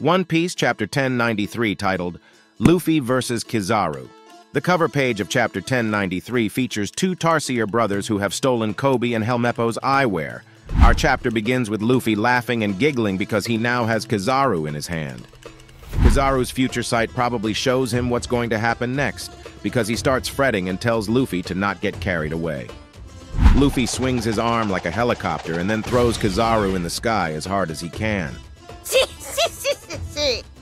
One Piece, Chapter 1093, titled Luffy vs. Kizaru. The cover page of Chapter 1093 features two Tarsier brothers who have stolen Koby and Helmeppo's eyewear. Our chapter begins with Luffy laughing and giggling because he now has Kizaru in his hand. Kizaru's future sight probably shows him what's going to happen next, because he starts fretting and tells Luffy to not get carried away. Luffy swings his arm like a helicopter and then throws Kizaru in the sky as hard as he can.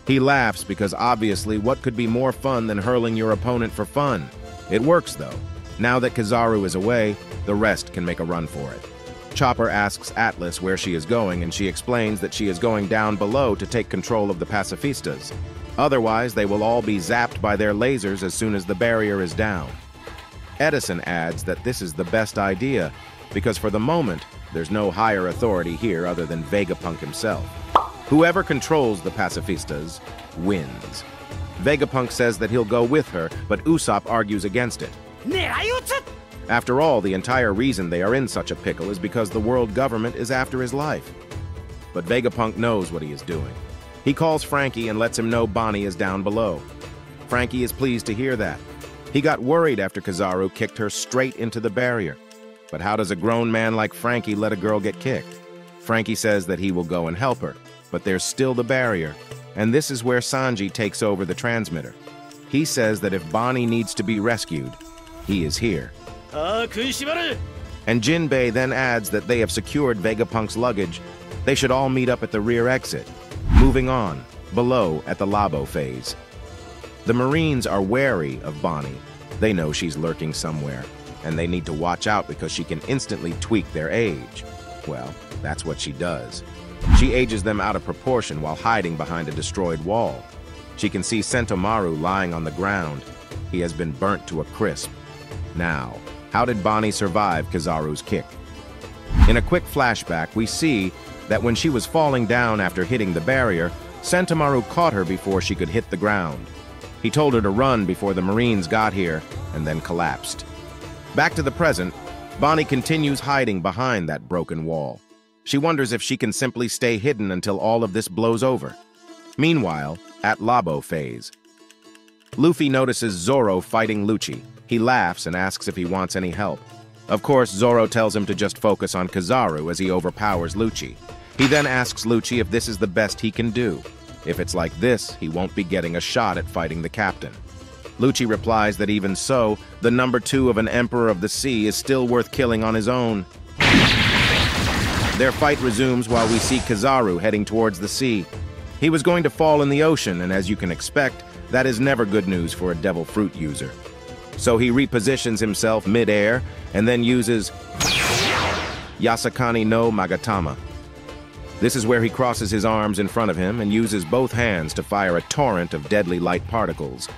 He laughs because obviously what could be more fun than hurling your opponent for fun? It works though. Now that Kizaru is away, the rest can make a run for it. Chopper asks Atlas where she is going and she explains that she is going down below to take control of the pacifistas. Otherwise, they will all be zapped by their lasers as soon as the barrier is down. Edison adds that this is the best idea because for the moment, there's no higher authority here other than Vegapunk himself. Whoever controls the pacifistas wins. Vegapunk says that he'll go with her, but Usopp argues against it. After all, the entire reason they are in such a pickle is because the world government is after his life. But Vegapunk knows what he is doing. He calls Franky and lets him know Bonnie is down below. Franky is pleased to hear that. He got worried after Kizaru kicked her straight into the barrier. But how does a grown man like Franky let a girl get kicked? Franky says that he will go and help her, but there's still the barrier, and this is where Sanji takes over the transmitter. He says that if Bonnie needs to be rescued, he is here. Ah, and Jinbei then adds that they have secured Vegapunk's luggage. They should all meet up at the rear exit. Moving on, below at the Labo phase. The Marines are wary of Bonnie. They know she's lurking somewhere, and they need to watch out because she can instantly tweak their age. Well, that's what she does. She ages them out of proportion while hiding behind a destroyed wall. She can see Sentomaru lying on the ground. He has been burnt to a crisp. Now, how did Bonnie survive Kizaru's kick? In a quick flashback, we see that when she was falling down after hitting the barrier, Sentomaru caught her before she could hit the ground. He told her to run before the Marines got here and then collapsed. Back to the present, Bonnie continues hiding behind that broken wall. She wonders if she can simply stay hidden until all of this blows over. Meanwhile, at Labo phase, Luffy notices Zoro fighting Lucci. He laughs and asks if he wants any help. Of course, Zoro tells him to just focus on Kizaru as he overpowers Lucci. He then asks Lucci if this is the best he can do. If it's like this, he won't be getting a shot at fighting the captain. Lucci replies that even so, the number two of an Emperor of the Sea is still worth killing on his own. Their fight resumes while we see Kizaru heading towards the sea. He was going to fall in the ocean, and as you can expect, that is never good news for a devil fruit user. So he repositions himself mid-air and then uses Yasakani no Magatama. This is where he crosses his arms in front of him and uses both hands to fire a torrent of deadly light particles.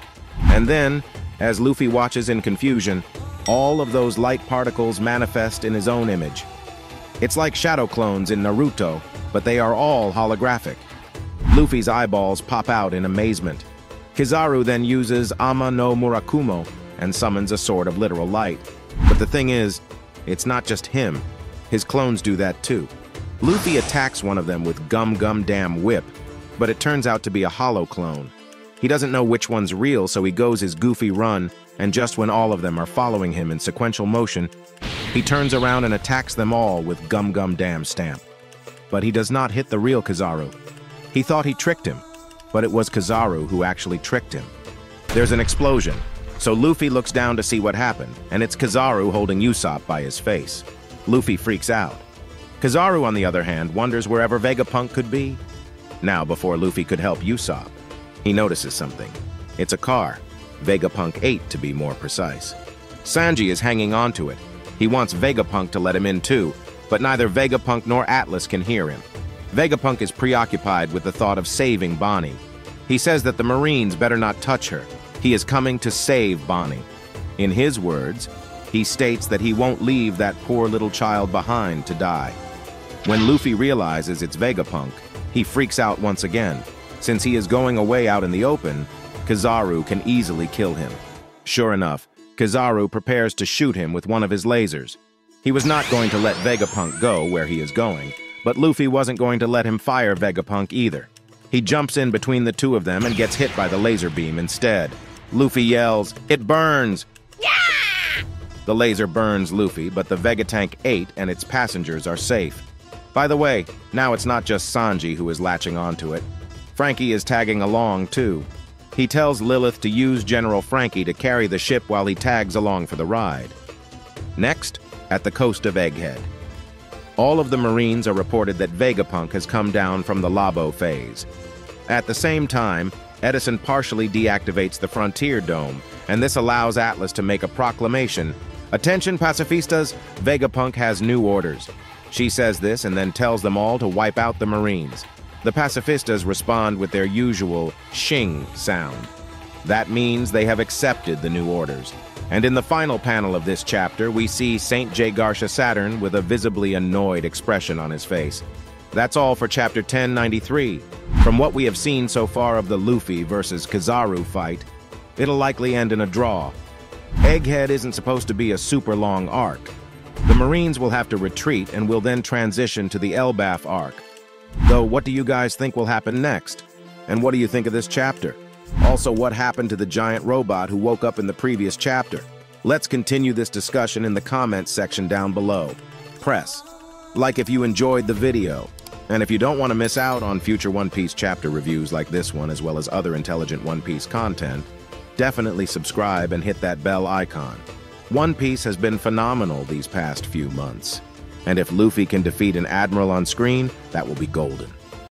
And then, as Luffy watches in confusion, all of those light particles manifest in his own image. It's like shadow clones in Naruto, but they are all holographic. Luffy's eyeballs pop out in amazement. Kizaru then uses Ama no Murakumo and summons a sword of literal light. But the thing is, it's not just him. His clones do that too. Luffy attacks one of them with Gum Gum Dawn Whip, but it turns out to be a hollow clone. He doesn't know which one's real, so he goes his goofy run, and just when all of them are following him in sequential motion, he turns around and attacks them all with Gum Gum Dawn Stamp. But he does not hit the real Kizaru. He thought he tricked him, but it was Kizaru who actually tricked him. There's an explosion, so Luffy looks down to see what happened, and it's Kizaru holding Usopp by his face. Luffy freaks out. Kizaru, on the other hand, wonders wherever Vegapunk could be. Now, before Luffy could help Usopp, he notices something. It's a car, Vegapunk 8 to be more precise. Sanji is hanging onto it, he wants Vegapunk to let him in too, but neither Vegapunk nor Atlas can hear him. Vegapunk is preoccupied with the thought of saving Bonnie. He says that the Marines better not touch her. He is coming to save Bonnie. In his words, he states that he won't leave that poor little child behind to die. When Luffy realizes it's Vegapunk, he freaks out once again. Since he is going away out in the open, Kizaru can easily kill him. Sure enough, Kizaru prepares to shoot him with one of his lasers. He was not going to let Vegapunk go where he is going, but Luffy wasn't going to let him fire Vegapunk either. He jumps in between the two of them and gets hit by the laser beam instead. Luffy yells, It burns! Yeah! The laser burns Luffy, but the Vegatank 8 and its passengers are safe. By the way, now it's not just Sanji who is latching onto it. Franky is tagging along, too. He tells Lilith to use General Franky to carry the ship while he tags along for the ride. Next, at the coast of Egghead. All of the Marines are reported that Vegapunk has come down from the Labo phase. At the same time, Edison partially deactivates the Frontier Dome, and this allows Atlas to make a proclamation. Attention, pacifistas, Vegapunk has new orders. She says this and then tells them all to wipe out the Marines. The pacifistas respond with their usual shing sound. That means they have accepted the new orders. And in the final panel of this chapter, we see St. Jaygarcia Saturn with a visibly annoyed expression on his face. That's all for chapter 1093. From what we have seen so far of the Luffy versus Kizaru fight, it'll likely end in a draw. Egghead isn't supposed to be a super long arc. The Marines will have to retreat and will then transition to the Elbaf arc. Though, what do you guys think will happen next? And what do you think of this chapter? Also, what happened to the giant robot who woke up in the previous chapter? Let's continue this discussion in the comments section down below. Press like if you enjoyed the video. And if you don't want to miss out on future One Piece chapter reviews like this one as well as other intelligent One Piece content, definitely subscribe and hit that bell icon. One Piece has been phenomenal these past few months. And if Luffy can defeat an admiral on screen, that will be golden.